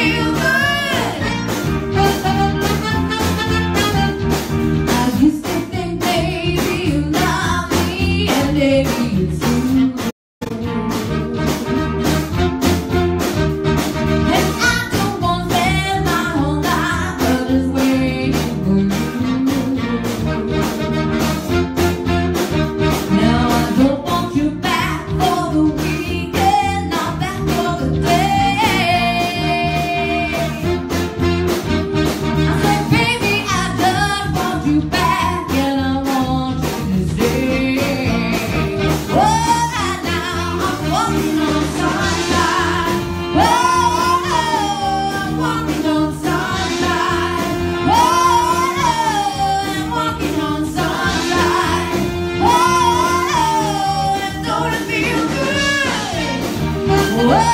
feel Whoa!